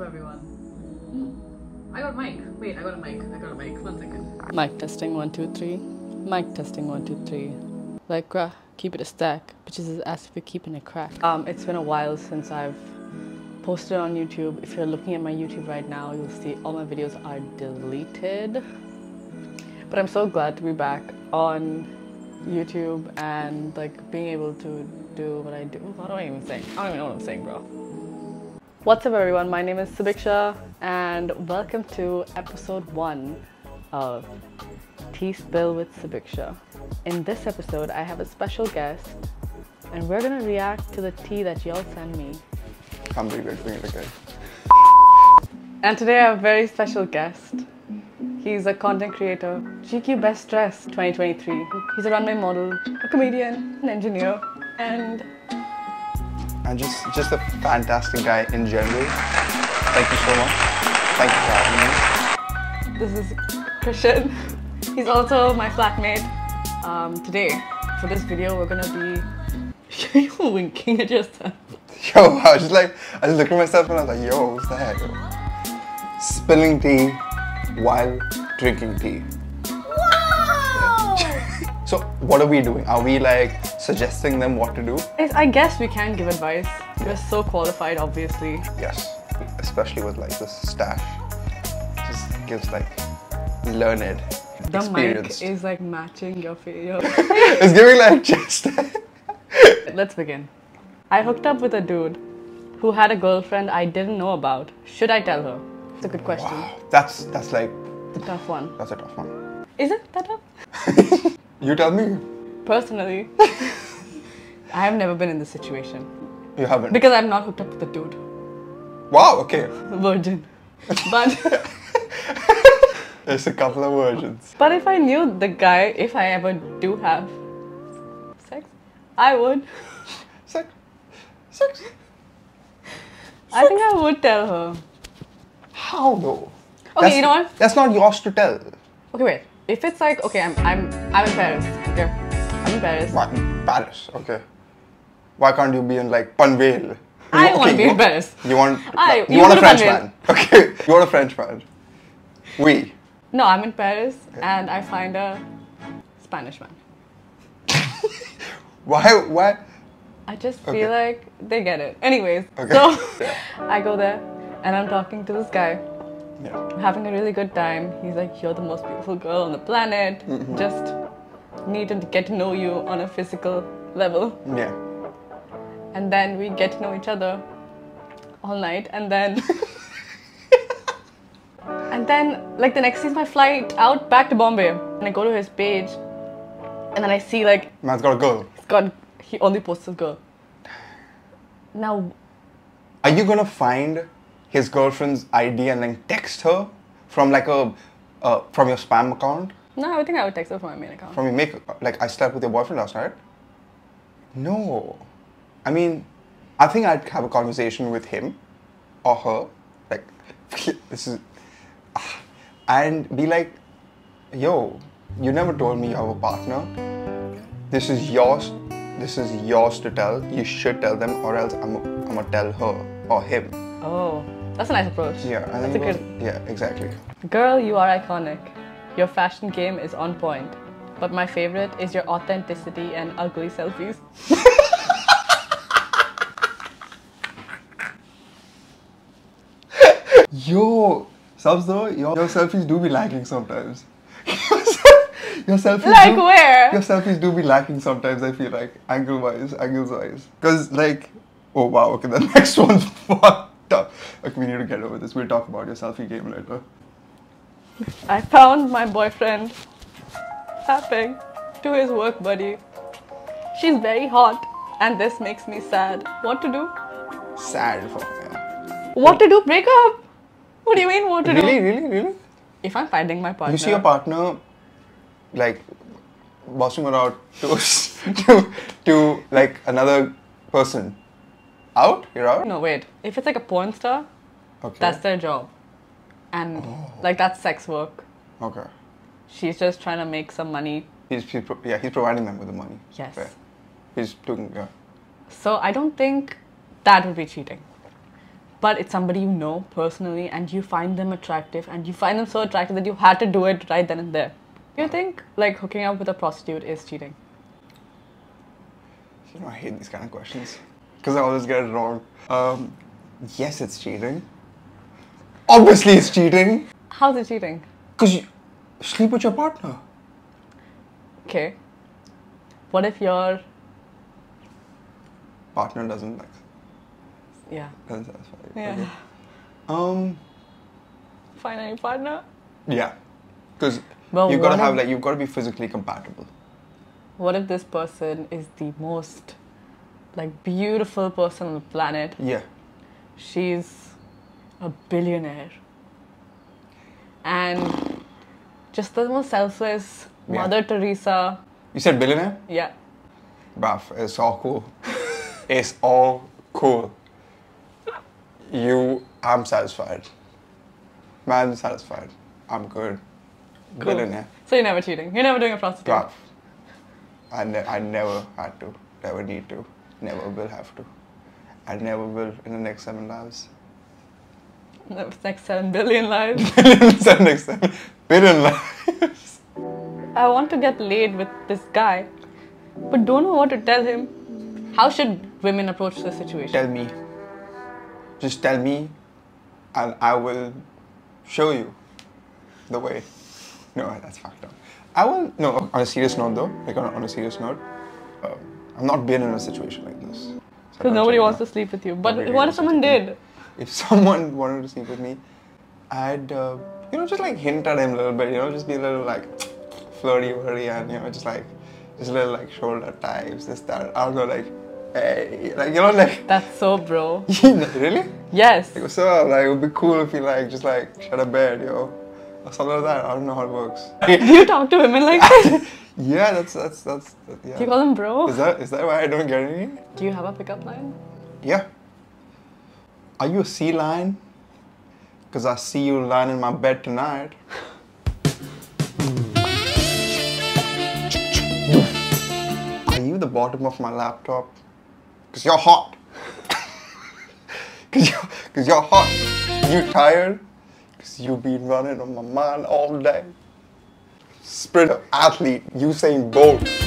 up, everyone? I got a mic. Wait, I got a mic. I got a mic. One second. Mic testing one two three. Mic testing one two three. Like uh, keep it a stack, which is as if you're keeping it crack. Um, it's been a while since I've posted on YouTube. If you're looking at my YouTube right now, you'll see all my videos are deleted. But I'm so glad to be back on YouTube and like being able to do what I do. What do I even say? I don't even know what I'm saying, bro. What's up, everyone? My name is Subiksha, and welcome to episode one of Tea Spill with Subiksha. In this episode, I have a special guest, and we're gonna react to the tea that y'all send me. I'm really doing it again. And today, I have a very special guest. He's a content creator, GQ Best Dressed 2023. He's a runway model, a comedian, an engineer, and And just just a fantastic guy in general. Thank you so much. Thank you for having me. This is Krishen. He's also my flatmate. Um, today, for this video, we're gonna be. You're winking at yourself. Yo, I was just like, I just looked at myself and I was like, yo, what's the heck? Spilling tea while drinking tea. Wow! So what are we doing? Are we like suggesting them what to do? I guess we can give advice. We're so qualified, obviously. Yes, especially with like this stash. Just gives like learned The experience. mic is like matching your face. it's giving like just Let's begin. I hooked up with a dude who had a girlfriend I didn't know about. Should I tell her? It's a good question. Wow. that's that's like a tough one. that's a tough one. Is it that tough? You tell me. Personally, I have never been in this situation You haven't. because I'm not hooked up with a dude. wow. Okay. virgin. But There's a couple of versions. but if I knew the guy, if I ever do have sex, I would. Sex. Sex. I think I would tell her. How though? Okay, you know what? That's not yours to tell. Okay, wait. If it's like okay, I'm I'm I'm in Paris. Okay, in Paris. Why Paris? Okay. Why can't you be in like Panvel? I You- wanna be in Paris. You want? I- you, you want a French man? Okay. You want a French man? We. No, I'm in Paris and I find a Spanish man. Why? Why? I just Okay. feel like they get it. Anyways, Okay. so Yeah. I go there and I'm talking to this guy. Yeah. I'm having a really good time. He's like, You're the most beautiful girl on the planet. Mm-hmm. Just need to get to know you on a physical level. Yeah. And then we get to know each other all night. And then. and then, like, the next day is my flight out back to Bombay. And I go to his page. And then I see, like, Man's got a girl. it's got. He only posts his girl. Now, Are you gonna find his girlfriend's ID and then text her from like a uh, from your spam account? No, I would think I would text her from my main account. From your make like I slept with your boyfriend last night? No. I mean, I think I'd have a conversation with him or her, like this is and be like, yo, you never told me you have a partner. This is yours. This is yours to tell. You should tell them, or else I'm, I'm gonna tell her or him. Oh, that's a nice approach. Yeah, I that's think a good. yeah, exactly. Girl, you are iconic. Your fashion game is on point. But my favorite is your authenticity and ugly selfies. Yo, subs though, your, your selfies do be lacking sometimes. your selfies Like do, where? Your selfies do be lacking sometimes. I feel like angle wise, angles wise, because like, oh wow, okay, the next one's fucked up. Okay, we need to get over this. We'll talk about your selfie game later. I found my boyfriend tapping to his work buddy. She's very hot, and this makes me sad. What to do? Sad for. What to do? Break up? What do you mean, what to Really, do? Really, really, really. If I'm finding my partner. You see your partner, like, bossing around to to to like another person. Out? You're out. No, wait. If it's like a porn star, Okay. that's their job. And like that's sex work. okay. She's just trying to make some money. He's, he's pro- yeah, he's providing them with the money. Yes. Fair. He's doing yeah. So I don't think that would be cheating. but it's somebody you know personally and you find them attractive and you find them so attractive that you had to do it right then and there. Do you think like hooking up with a prostitute is cheating? You know, I hate these kind of questions because I always get it wrong. Um, yes, it's cheating. Obviously, it's cheating How's it cheating? because you sleep with your partner. Okay. What if your Partner doesn't like yeah doesn't satisfy you. yeah Okay. Um. find any partner? Yeah. Because Well, you've got to have like you've got to be physically compatible. What if this person is the most like beautiful person on the planet? Yeah. She's a billionaire and just the most selfless Yeah. Mother Teresa. You said billionaire? Yeah. Bruv, it's all cool. it's all cool. You, I'm satisfied. Man, satisfied. I'm good. Cool. Billionaire. So you're never cheating. You're never doing a prostitute. Bruv. I, ne- I never had to. Never need to. Never will have to. I never will in the next seven lives. Next seven billion lives. seven next seven billion lives. I want to get laid with this guy, but don't know what to tell him. How should women approach the situation? Tell me. Just tell me, and I will show you the way. No, that's fucked up. I will. No, on a serious note though, like on, on a serious note, uh, I've not been in a situation like this. So Because don't nobody wants to sleep with you. But what if someone did? If someone wanted to sleep with me, I'd, uh, you know, just like hint at him a little bit. You know, just be a little like flirty, wordy, and you know, just like, just a little like shoulder types, this that. I don't know, like, hey, like you know, like. That's so bro. really? Yes. Like, what's up? Like, it would be cool if you like just like shut a bed, yo, or something like that. I don't know how it works. Do you talk to women like that? yeah, that's that's that's that, yeah. Do you call them bro? Is that is that why I don't get any? Do you have a pickup line? Yeah. Are you a sea lion? Cause I see you lying in my bed tonight. Are you the bottom of my laptop? Cause you're hot. Cause you're, Cause you're hot. You tired? Cause you've been running on my mind all day. Sprinter, athlete, Usain Bolt.